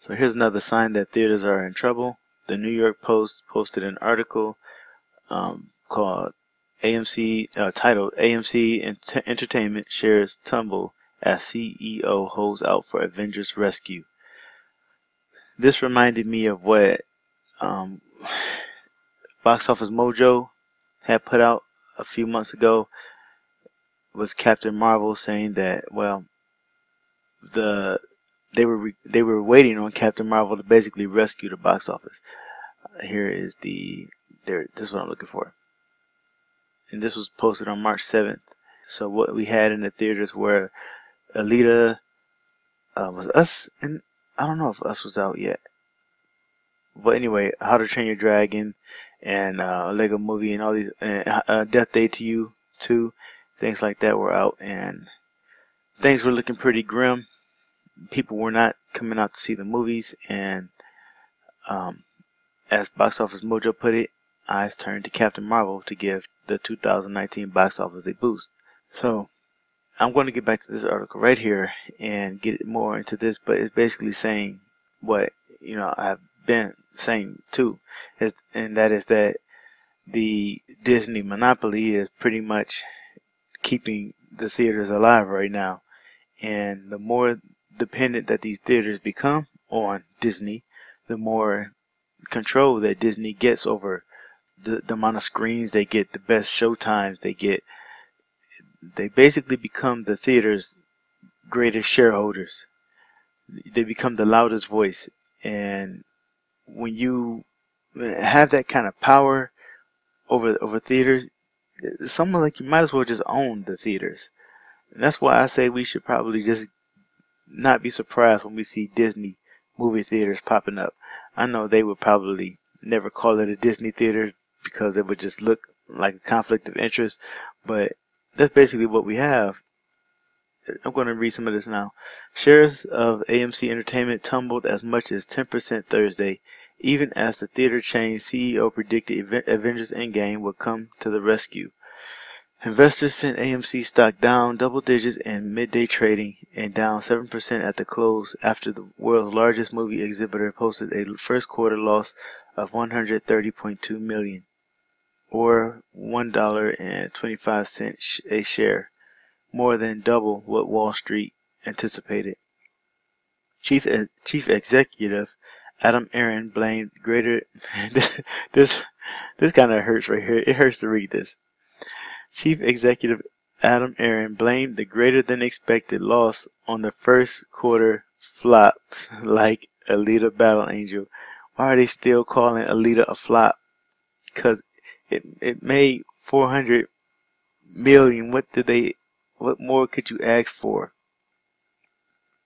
So here's another sign that theaters are in trouble. The New York Post posted an article um, called AMC uh, titled AMC Ent- Entertainment shares tumble as CEO holds out for Avengers rescue. This reminded me of what um, Box Office Mojo had put out a few months ago with Captain Marvel saying that well the they were re- they were waiting on Captain Marvel to basically rescue the box office. Uh, here is the there this is what I'm looking for. And this was posted on March 7th. So what we had in the theaters were Alita uh, was us and I don't know if us was out yet. But anyway, How to Train Your Dragon and uh, Lego Movie and all these uh, uh, Death Day to You too, things like that were out and things were looking pretty grim people were not coming out to see the movies, and um, as Box Office Mojo put it, eyes turned to Captain Marvel to give the 2019 box office a boost. So I'm going to get back to this article right here and get more into this, but it's basically saying what you know I've been saying too, is, and that is that the Disney monopoly is pretty much keeping the theaters alive right now. And the more dependent that these theaters become on Disney, the more control that Disney gets over the, the amount of screens they get, the best show times they get. They basically become the theater's greatest shareholders. They become the loudest voice. And when you have that kind of power over over theaters, something like you might as well just own the theaters. And that's why I say we should probably just not be surprised when we see Disney movie theaters popping up. I know they would probably never call it a Disney theater because it would just look like a conflict of interest, but that's basically what we have. I'm going to read some of this now. Shares of AMC Entertainment tumbled as much as 10% Thursday, even as the theater chain CEO predicted Avengers Endgame would come to the rescue. Investors sent AMC stock down double digits in midday trading and down 7% at the close after the world's largest movie exhibitor posted a first quarter loss of 130.2 million or $1.25 a share, more than double what Wall Street anticipated. Chief Chief Executive Adam Aron blamed greater this this, this kind of hurts right here. It hurts to read this. Chief Executive Adam Aron blamed the greater-than-expected loss on the first quarter flops like Alita Battle Angel. Why are they still calling Alita a flop? Because it it made 400 million. What did they? What more could you ask for?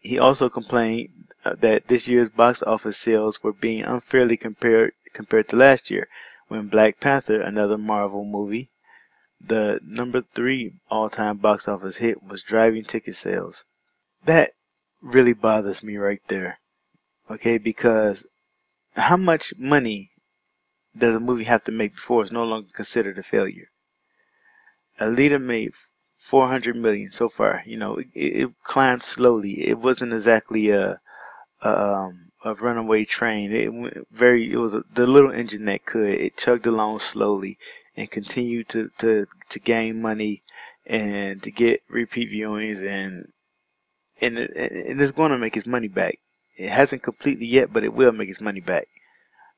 He also complained uh, that this year's box office sales were being unfairly compared compared to last year, when Black Panther, another Marvel movie, the number three all-time box office hit was driving ticket sales. That really bothers me right there. Okay, because how much money does a movie have to make before it's no longer considered a failure? Alita made 400 million so far. You know, it, it climbed slowly. It wasn't exactly a, a, um, a runaway train. It went very. It was a, the little engine that could. It chugged along slowly and continue to, to, to gain money and to get repeat viewings and and, and it's going to make its money back. It hasn't completely yet, but it will make its money back.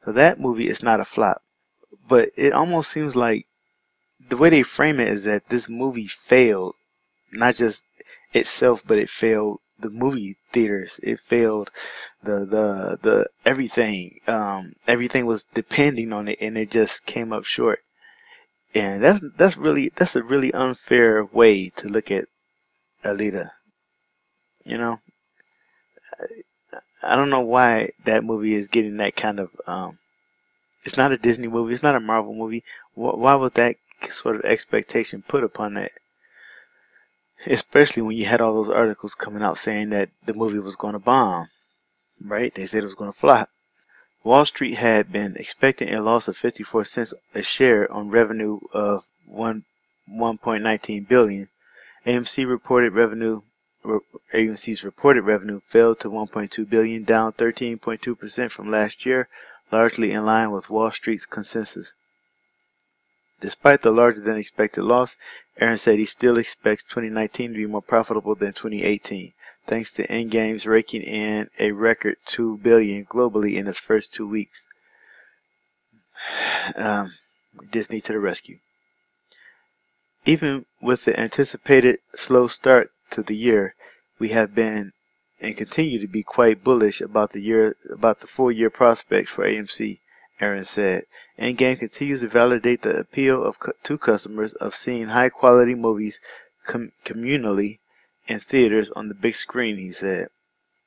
So that movie is not a flop, but it almost seems like the way they frame it is that this movie failed, not just itself, but it failed the movie theaters. It failed the the the everything. Um, everything was depending on it, and it just came up short. And that's that's really that's a really unfair way to look at Alita. You know, I don't know why that movie is getting that kind of. Um, it's not a Disney movie. It's not a Marvel movie. Why was that sort of expectation put upon that? Especially when you had all those articles coming out saying that the movie was going to bomb, right? They said it was going to flop. Wall Street had been expecting a loss of 54 cents a share on revenue of 1 1.19 billion. AMC reported revenue AMC's reported revenue fell to 1.2 billion, down 13.2% from last year, largely in line with Wall Street's consensus. Despite the larger than expected loss, Aron said he still expects 2019 to be more profitable than 2018, thanks to Endgame's raking in a record 2 billion globally in its first two weeks. Um, Disney to the rescue. Even with the anticipated slow start to the year, we have been and continue to be quite bullish about the year about the full year prospects for AMC, Aron said. Endgame continues to validate the appeal of to customers of seeing high quality movies com communally in theaters on the big screen, he said.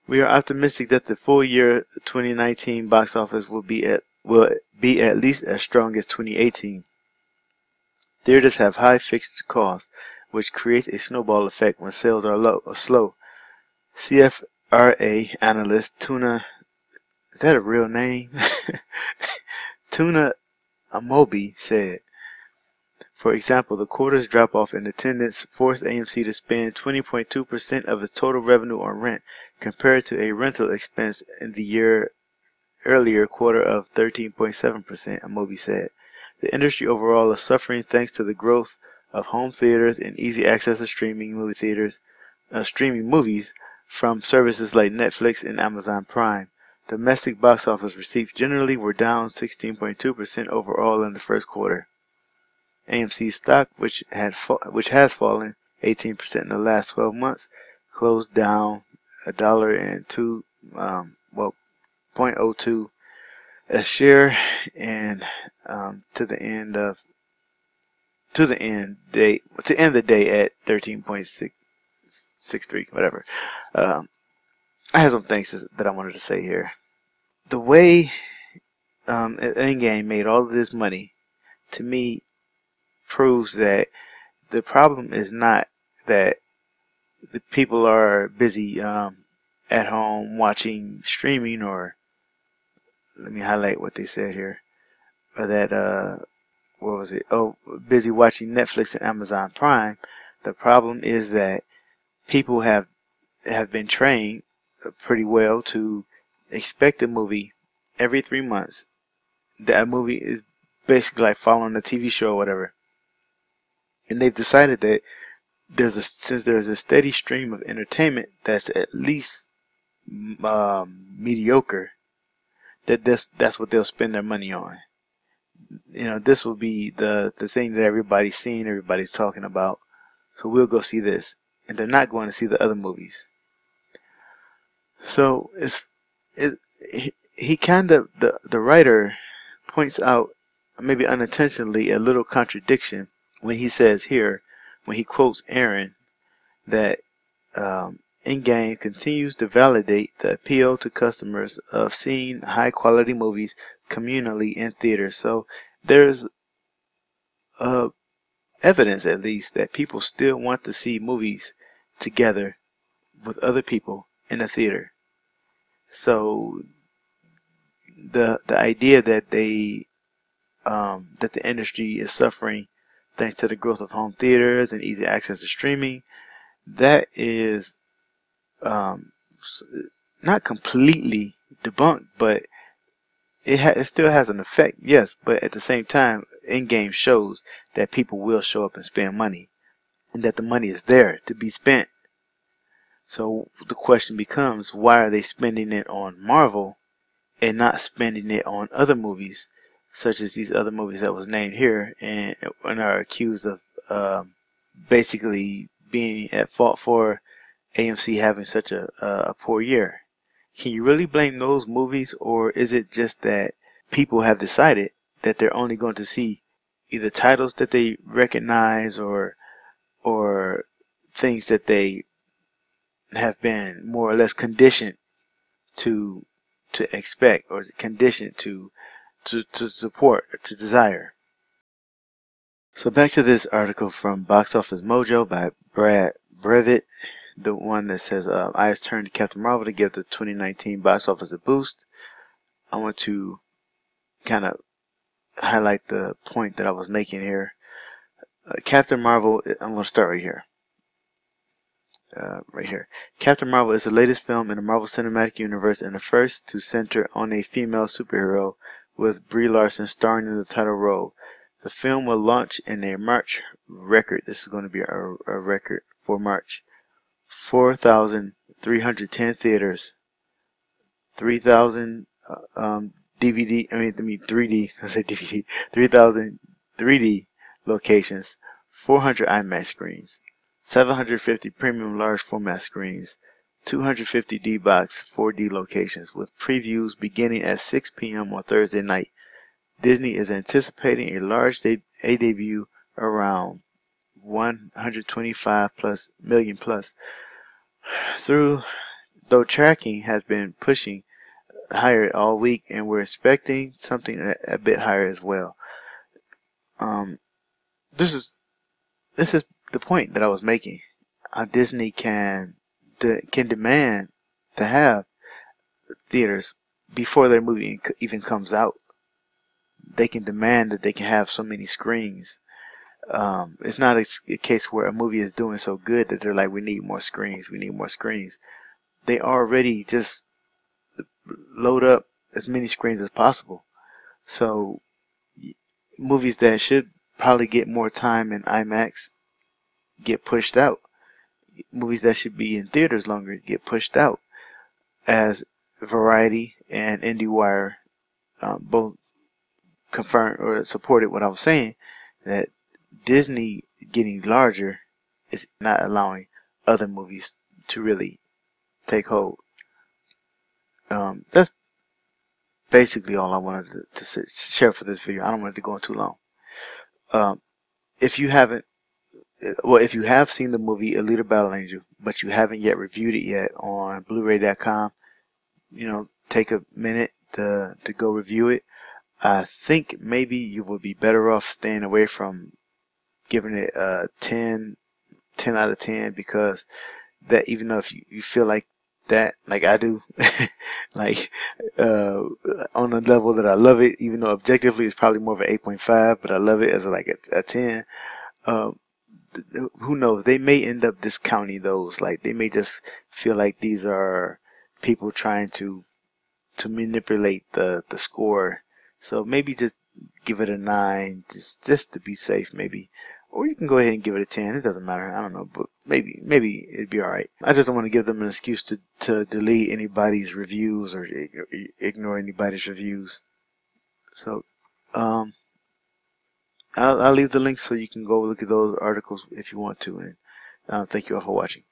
We are optimistic that the full year 2019 box office will be at will be at least as strong as 2018. Theaters have high fixed costs, which creates a snowball effect when sales are low or slow. CFRA analyst Tuna, is that a real name? Tuna Amobi said, for example, the quarter's drop off in attendance forced AMC to spend 20.2% of its total revenue on rent, compared to a rental expense in the year earlier quarter of 13.7%, Amobi said. The industry overall is suffering thanks to the growth of home theaters and easy access to streaming movie theaters, uh, streaming movies from services like Netflix and Amazon Prime. Domestic box office receipts generally were down 16.2% overall in the first quarter. AMC stock, which had which has fallen 18% in the last 12 months, closed down a dollar and two um, well 0.02 a share and um, to the end of to the end day to end the day at 13.663 whatever. Um, I have some things that I wanted to say here. The way um, Endgame made all of this money to me proves that the problem is not that the people are busy um, at home watching streaming or let me highlight what they said here. Or that uh, what was it? Oh, busy watching Netflix and Amazon Prime. The problem is that people have have been trained pretty well to expect a movie every three months. That movie is basically like following a TV show or whatever. And they've decided that there's a since there's a steady stream of entertainment that's at least um, mediocre that this that's what they'll spend their money on. You know, this will be the the thing that everybody's seeing, everybody's talking about. So we'll go see this, and they're not going to see the other movies. So it's it he, he kind of the the writer points out maybe unintentionally a little contradiction when he says here when he quotes Aron that um, Endgame continues to validate the appeal to customers of seeing high quality movies communally in theaters. So there's uh, evidence, at least, that people still want to see movies together with other people in a theater. So the the idea that they um, that the industry is suffering thanks to the growth of home theaters and easy access to streaming, that is um, not completely debunked, but it, ha- it still has an effect, yes. But at the same time, Endgame shows that people will show up and spend money, and that the money is there to be spent. So the question becomes, why are they spending it on Marvel and not spending it on other movies, such as these other movies that was named here, and, and are accused of um, basically being at fault for AMC having such a, a poor year. Can you really blame those movies, or is it just that people have decided that they're only going to see either titles that they recognize or or things that they have been more or less conditioned to to expect or conditioned to to, to support to desire. So back to this article from Box Office Mojo by Brad Brevet the one that says uh, eyes turned to Captain Marvel to give the 2019 box office a boost. I want to kind of highlight the point that I was making here. Uh, Captain Marvel, I'm going to start right here. uh, right here. Captain Marvel is the latest film in the Marvel Cinematic Universe and the first to center on a female superhero, with Brie Larson starring in the title role. The film will launch in a March record. This is going to be a, a record for March. 4,310 theaters, 3,000 uh, um, DVD, I mean, I mean 3D, I said DVD, 3,000 3D locations, 400 IMAX screens, 750 premium large format screens, 250 D-Box 4D locations with previews beginning at 6 p.m. on Thursday night. Disney is anticipating a large de a debut around 125 plus million plus. Through though tracking has been pushing higher all week, and we're expecting something a, a bit higher as well. Um, this is this is the point that I was making. How Disney can can demand to have theaters before their movie even comes out. They can demand that they can have so many screens. Um, it's not a, a, case where a movie is doing so good that they're like, we need more screens, we need more screens. They already just load up as many screens as possible. So movies that should probably get more time in IMAX get pushed out. Movies that should be in theaters longer get pushed out. As Variety and IndieWire um, both confirmed or supported what I was saying, that Disney getting larger is not allowing other movies to really take hold. Um, that's basically all I wanted to, to, share for this video. I don't want it to go on too long. Um, if you haven't, well, if you have seen the movie Alita Battle Angel, but you haven't yet reviewed it yet on Blu-ray.com, you know, take a minute to to go review it. I think maybe you would be better off staying away from giving it a 10, 10 out of 10 because that even though if you, you feel like that like I do, like uh, on a level that I love it, even though objectively it's probably more of an 8.5, but I love it as like a, a 10. Um, who knows? They may end up discounting those. Like they may just feel like these are people trying to to manipulate the the score. So maybe just give it a nine, just just to be safe, maybe. Or you can go ahead and give it a 10. It doesn't matter. I don't know, but maybe maybe it'd be all right. I just don't want to give them an excuse to to delete anybody's reviews or ignore anybody's reviews. So, um, I'll, I'll leave the link so you can go look at those articles if you want to. And uh, thank you all for watching.